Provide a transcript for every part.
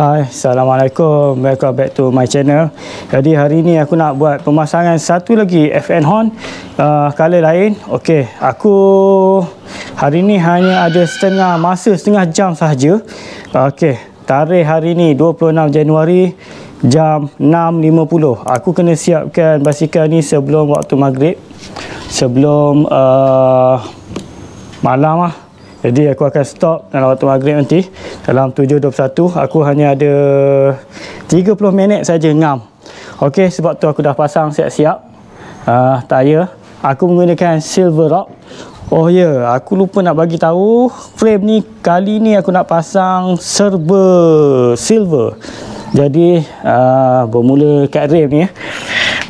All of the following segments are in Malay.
Hai, Assalamualaikum. Welcome back to my channel. Jadi hari ni aku nak buat pemasangan satu lagi FN horn uh, color lain. Okey, aku hari ni hanya ada setengah masa, setengah jam sahaja. Okey, tarikh hari ni 26 Januari jam 6.50. Aku kena siapkan basikal ni sebelum waktu maghrib. Sebelum uh, malam lah jadi aku akan stop dalam waktu maghrib nanti dalam 7.21 aku hanya ada 30 minit saja ngam. Okey sebab tu aku dah pasang siap-siap uh, tayar. Aku menggunakan silver rock. Oh ya, yeah, aku lupa nak bagi tahu frame ni kali ni aku nak pasang serba silver. Jadi uh, bermula kat rim ni ya.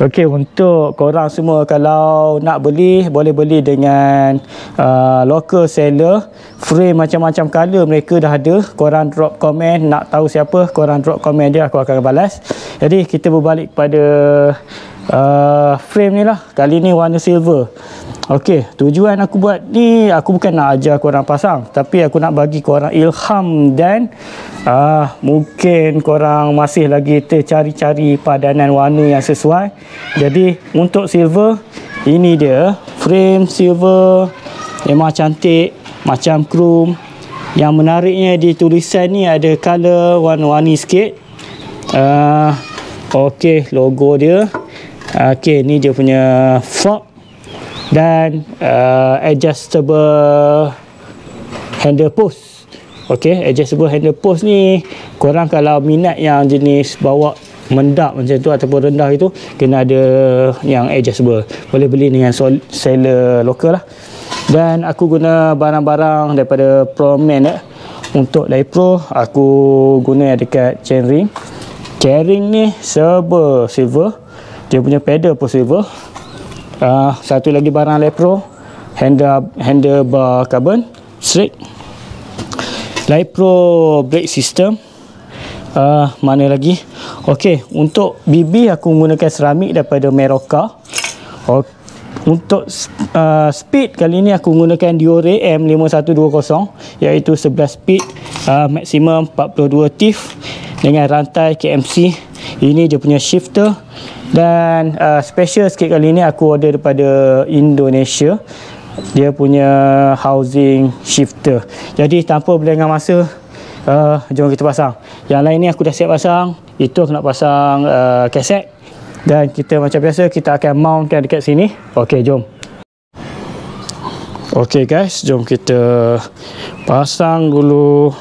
Okey untuk korang semua kalau nak beli boleh beli dengan uh, local seller. Frame macam-macam color mereka dah ada. Korang drop komen nak tahu siapa korang drop komen dia aku akan balas. Jadi kita berbalik kepada uh, frame ni lah. Kali ni warna silver Okey, tujuan aku buat ni aku bukan nak ajar korang pasang tapi aku nak bagi korang ilham dan uh, mungkin korang masih lagi tercari-cari padanan warna yang sesuai. Jadi untuk silver ini dia frame silver memang cantik macam chrome. Yang menariknya di tulisan ni ada color warna-warni sikit. Uh, Okey, logo dia. Okey, ni dia punya fork dan uh, adjustable handle post. Ok adjustable handle post ni korang kalau minat yang jenis bawa mendap macam tu ataupun rendah itu kena ada yang adjustable. Boleh beli dengan seller lokal lah. Dan aku guna barang-barang daripada ProMan eh. untuk Lai Pro aku guna dekat chainring. Chainring ni serba silver. Dia punya pedal pun silver uh, satu lagi barang Lepro handle handlebar carbon straight. Lepro brake system. Uh, mana lagi? Ok untuk BB aku menggunakan seramik daripada Meroka. Okay. untuk uh, speed kali ni aku menggunakan Diore M5120 iaitu 11 speed uh, maksimum 42 tiff. Dengan rantai KMC ini dia punya shifter dan uh, special sikit kali ni aku order daripada Indonesia. Dia punya housing shifter. Jadi tanpa berlengah masa, uh, jom kita pasang. Yang lain ni aku dah siap pasang. Itu aku nak pasang uh, kaset. Dan kita macam biasa, kita akan mountkan dekat sini. Okey, jom. Okey guys, jom kita pasang dulu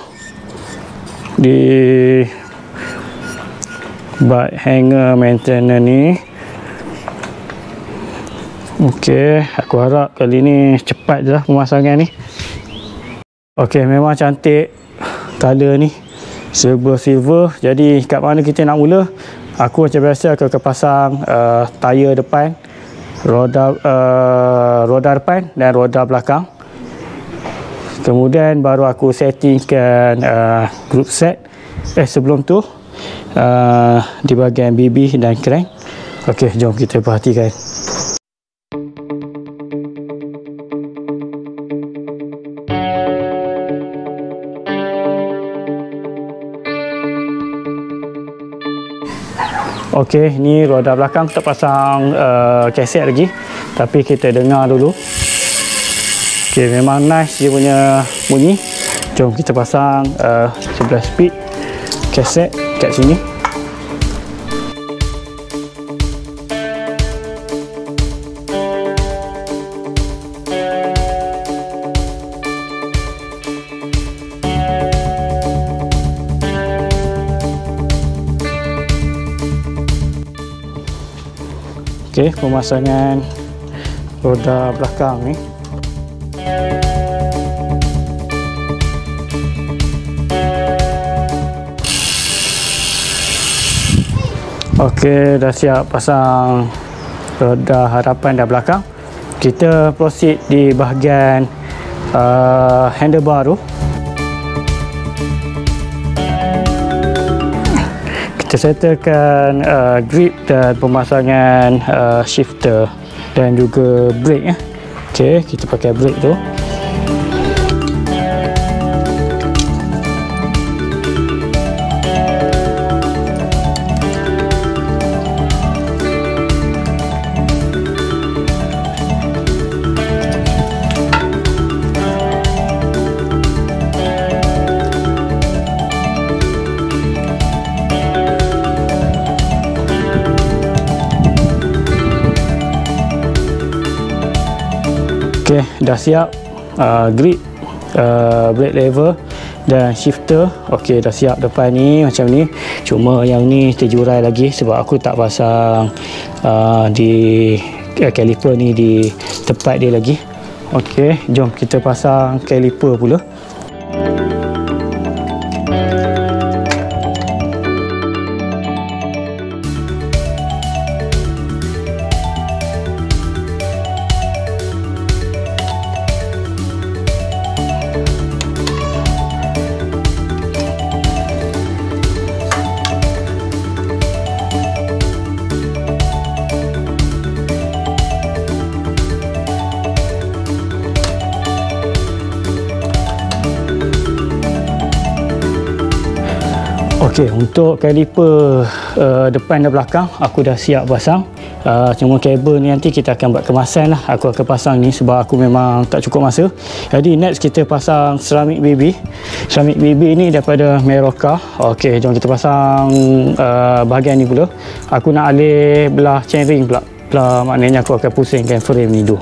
di bike hanger maintenance ni ok aku harap kali ni cepat je lah pemasangan ni. Ok memang cantik color ni silver silver. Jadi kat mana kita nak mula? Aku macam biasa aku akan pasang uh, tayar depan roda uh, roda depan dan roda belakang. Kemudian baru aku settingkan uh, group set. Eh sebelum tu uh, di bahagian BB dan crank ok jom kita perhatikan. Ok ni roda belakang kita pasang uh, kaset lagi. Tapi kita dengar dulu. Ok memang nice dia punya bunyi. Jom kita pasang uh, 11 speed kaset kat sini Okey, pemasangan roda belakang ni. Okey, dah siap pasang roda hadapan dan belakang. Kita proceed di bahagian uh, handlebar tu. Kita settlekan uh, grip dan pemasangan uh, shifter dan juga brake. Eh. Okey, kita pakai brake tu. Okey, dah siap. Uh, grip uh, brake lever dan shifter. Okey, dah siap depan ni macam ni. Cuma yang ni terjurai lagi sebab aku tak pasang uh, di uh, caliper ni di tempat dia lagi. Okey, jom kita pasang caliper pula Okey, untuk kaliper uh, depan dan belakang aku dah siap pasang. Uh, cuma kabel ni nanti kita akan buat kemasan lah. Aku akan pasang ni sebab aku memang tak cukup masa. Jadi next kita pasang ceramic baby. Ceramic baby ni daripada Meroka. Okey, jom kita pasang uh, bahagian ni pula. Aku nak alih belah chainring pula. Belah maknanya aku akan pusingkan frame ni dulu.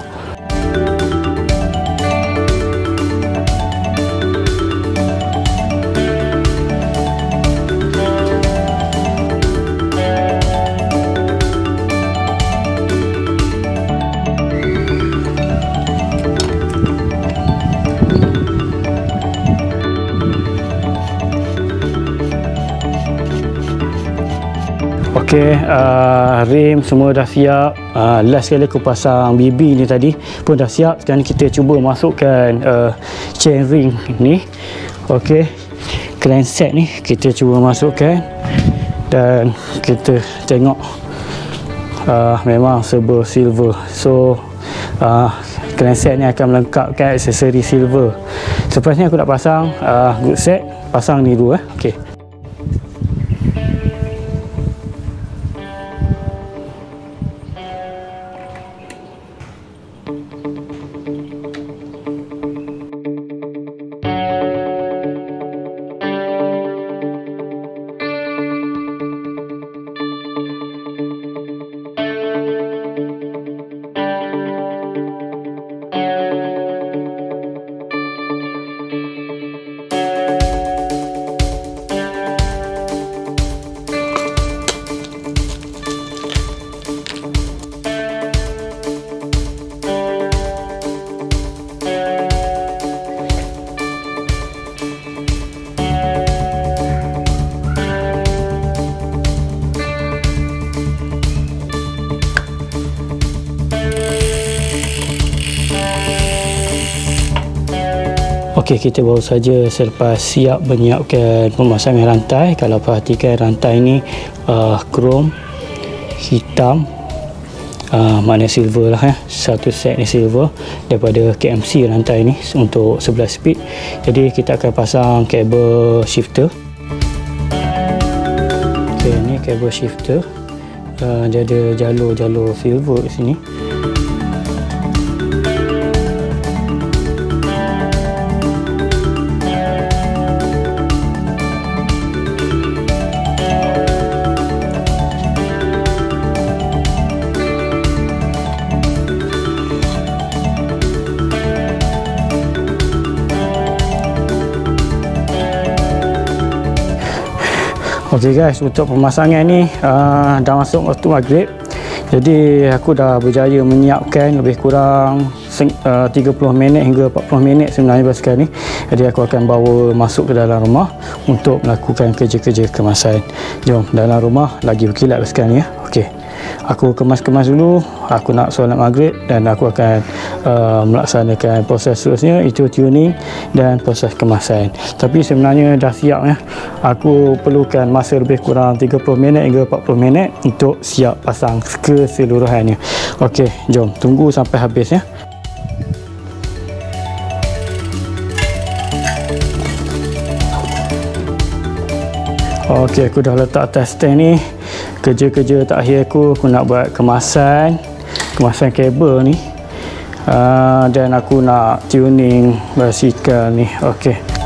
Okey, uh, rim semua dah siap. Uh, last sekali aku pasang BB ni tadi pun dah siap. Sekarang kita cuba masukkan uh, chain ring ni. Okey. Crank ni kita cuba masukkan dan kita tengok uh, memang serba silver. So uh, crank ni akan melengkapkan aksesori silver. Selepas ni aku nak pasang uh, good set. Pasang ni dulu eh. Okey. Okey, kita baru saja selepas siap menyiapkan pemasangan rantai. Kalau perhatikan rantai ini uh, chrome hitam uh, mana silver lah ya. Satu set ni silver daripada KMC rantai ni untuk 11 speed. Jadi kita akan pasang kabel shifter. Okey, ni kabel shifter. Uh, dia ada jalur-jalur silver sini. Okey guys, untuk pemasangan ni uh, dah masuk waktu maghrib. Jadi aku dah berjaya menyiapkan lebih kurang uh, 30 minit hingga 40 minit sebenarnya basikal ni. Jadi aku akan bawa masuk ke dalam rumah untuk melakukan kerja-kerja kemasan. Jom dalam rumah lagi berkilat basikal ni ya. Okey aku kemas-kemas dulu aku nak solat maghrib dan aku akan uh, melaksanakan proses seterusnya itu tuning dan proses kemasan. Tapi sebenarnya dah siap ya. Aku perlukan masa lebih kurang 30 minit hingga 40 minit untuk siap pasang keseluruhannya. Ok jom tunggu sampai habis ya ok aku dah letak atas stand ni. Kerja-kerja terakhir aku aku nak buat kemasan. Kemasan kabel ni. Uh, dan aku nak tuning basikal ni. Okey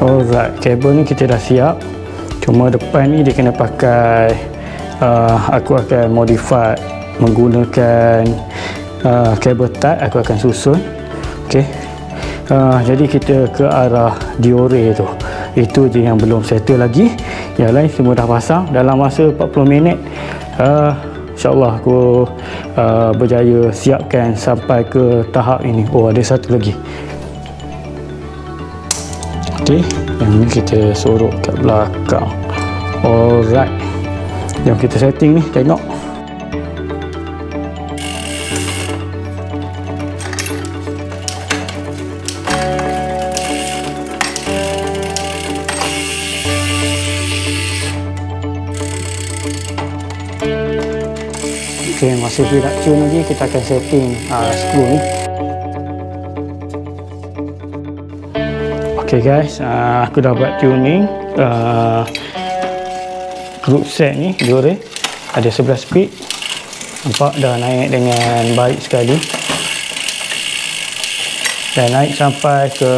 alright kabel ni kita dah siap. Cuma depan ni dia kena pakai uh, aku akan modify menggunakan uh, kabel tat aku akan susun. Ok uh, jadi kita ke arah diore tu. Itu je yang belum settle lagi. Yang lain semua dah pasang. Dalam masa 40 minit uh, insyaAllah aku uh, berjaya siapkan sampai ke tahap ini. Oh ada satu lagi ok yang ni kita sorok kat belakang. Alright. Jom kita setting ni tengok. Ok masih tidak tune lagi kita akan setting uh, screw ni ok guys. Uh, aku dah buat tuning. Uh, group set ni diore ada 11 speed. Nampak dah naik dengan baik sekali. Dan naik sampai ke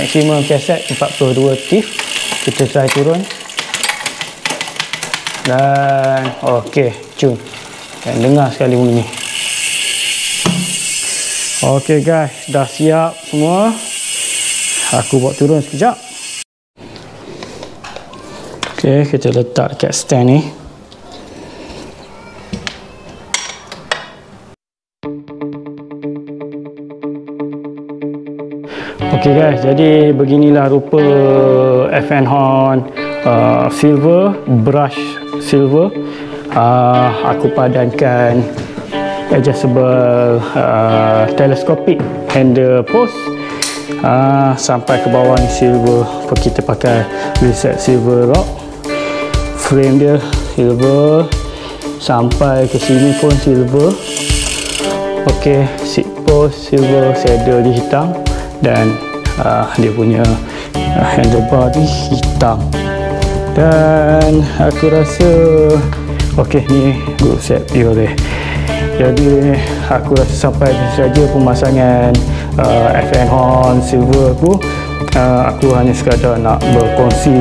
maksimum cassette 42 tif kita try turun. Dan ok tune dan dengar sekali bunyi ok guys. Dah siap semua aku buat turun sekejap. Ok kita letak dekat stand ni. Ok guys jadi beginilah rupa FN Horn uh, silver brush silver. Uh, aku padankan adjustable uh, telescopic handle post uh, sampai ke bawah ni silver. Kita pakai? Reset silver rock. Frame dia silver. Sampai ke sini pun silver. Ok seat post silver saddle dia hitam. Dan uh, dia punya uh, handlebar ni hitam. Dan aku rasa ok ni good set Biore jadi aku rasa sampai saja pemasangan uh, FN Horn Silver aku uh, aku hanya sekadar nak berkongsi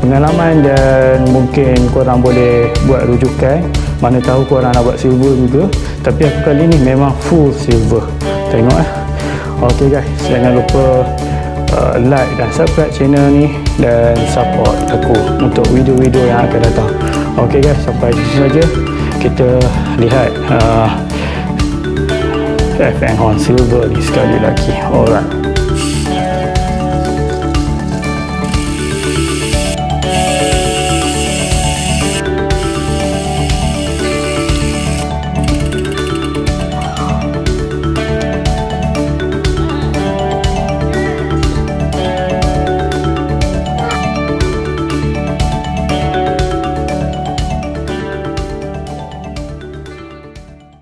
pengalaman dan mungkin korang boleh buat rujukan. Mana tahu korang nak buat silver juga. Tapi aku kali ni memang full silver. Tengok eh. Ok guys. Jangan lupa uh, like dan subscribe channel ni dan support aku untuk video-video yang akan datang. Ok guys. Sampai sini saja. Kita lihat uh, FN Horn Silver sekali lagi. Alright